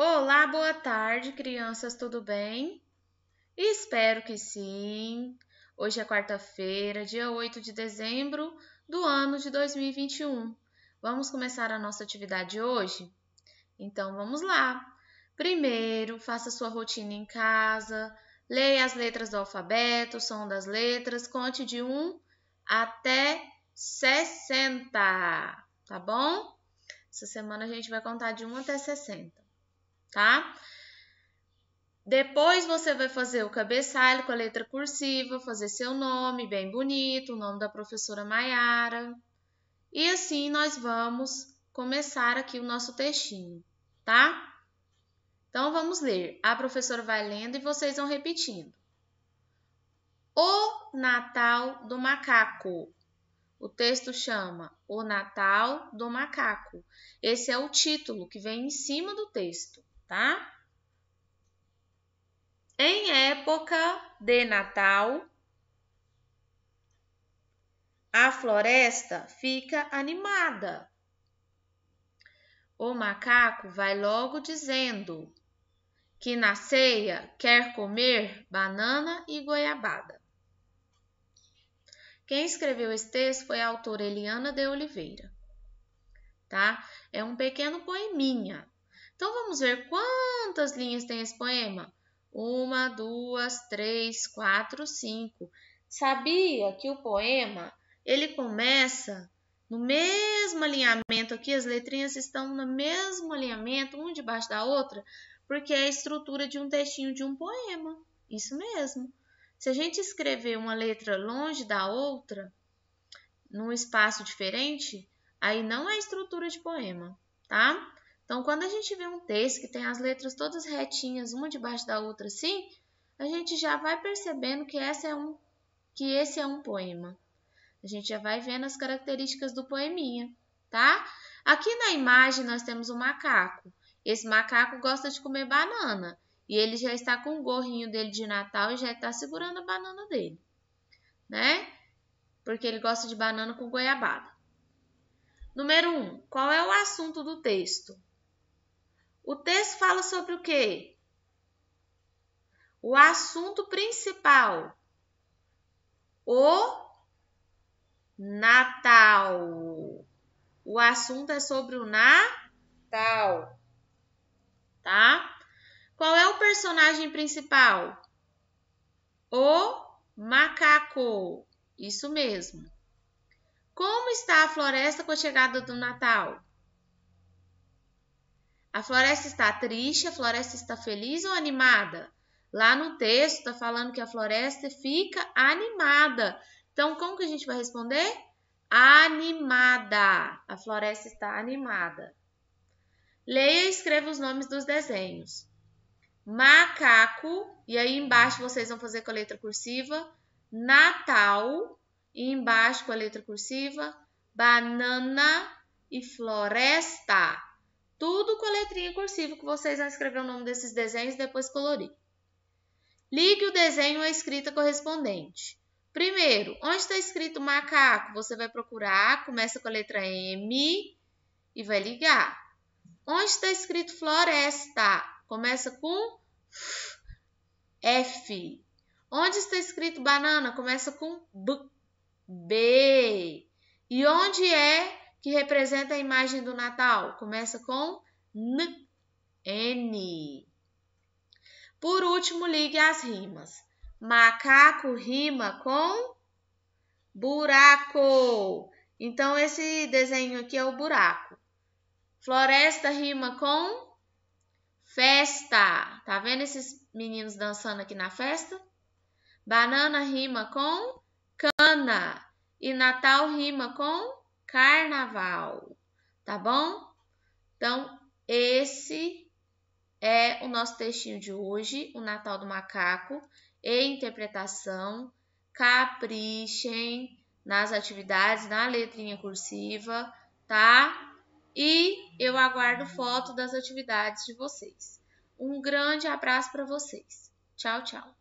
Olá, boa tarde, crianças, tudo bem? Espero que sim. Hoje é quarta-feira, dia 8 de dezembro do ano de 2021. Vamos começar a nossa atividade hoje? Então vamos lá. Primeiro, faça sua rotina em casa, leia as letras do alfabeto, som das letras, conte de 1 até 60, tá bom? Essa semana a gente vai contar de 1 até 60 tá? Depois você vai fazer o cabeçalho com a letra cursiva, fazer seu nome bem bonito, o nome da professora Maiara. E assim nós vamos começar aqui o nosso textinho, tá? Então vamos ler. A professora vai lendo e vocês vão repetindo. O Natal do Macaco. O texto chama O Natal do Macaco. Esse é o título que vem em cima do texto tá? Em época de Natal, a floresta fica animada. O macaco vai logo dizendo que na ceia quer comer banana e goiabada. Quem escreveu esse texto foi a autora Eliana de Oliveira, tá? É um pequeno poeminha, então vamos ver quantas linhas tem esse poema? Uma, duas, três, quatro, cinco. Sabia que o poema ele começa no mesmo alinhamento aqui, as letrinhas estão no mesmo alinhamento, uma debaixo da outra, porque é a estrutura de um textinho de um poema. Isso mesmo. Se a gente escrever uma letra longe da outra, num espaço diferente, aí não é estrutura de poema, tá? Então, quando a gente vê um texto que tem as letras todas retinhas, uma debaixo da outra assim, a gente já vai percebendo que, essa é um, que esse é um poema. A gente já vai vendo as características do poeminha, tá? Aqui na imagem nós temos um macaco. Esse macaco gosta de comer banana. E ele já está com o gorrinho dele de Natal e já está segurando a banana dele, né? Porque ele gosta de banana com goiabada. Número 1. Um, qual é o assunto do texto? O texto fala sobre o quê? O assunto principal. O Natal. O assunto é sobre o Natal. Tá? Qual é o personagem principal? O macaco. Isso mesmo. Como está a floresta com a chegada do Natal? A floresta está triste, a floresta está feliz ou animada? Lá no texto está falando que a floresta fica animada. Então, como que a gente vai responder? Animada. A floresta está animada. Leia e escreva os nomes dos desenhos. Macaco, e aí embaixo vocês vão fazer com a letra cursiva. Natal, e embaixo com a letra cursiva. Banana e floresta. Tudo com a letrinha cursiva que vocês vão escrever o nome desses desenhos e depois colorir. Ligue o desenho à escrita correspondente. Primeiro, onde está escrito macaco? Você vai procurar, começa com a letra M e vai ligar. Onde está escrito floresta? Começa com F. Onde está escrito banana? Começa com B. B. E onde é que representa a imagem do Natal? Começa com N. N. Por último, ligue as rimas. Macaco rima com buraco. Então, esse desenho aqui é o buraco. Floresta rima com festa. Tá vendo esses meninos dançando aqui na festa? Banana rima com cana. E Natal rima com carnaval, tá bom? Então, esse é o nosso textinho de hoje, o Natal do Macaco e interpretação. Caprichem nas atividades, na letrinha cursiva, tá? E eu aguardo foto das atividades de vocês. Um grande abraço para vocês. Tchau, tchau.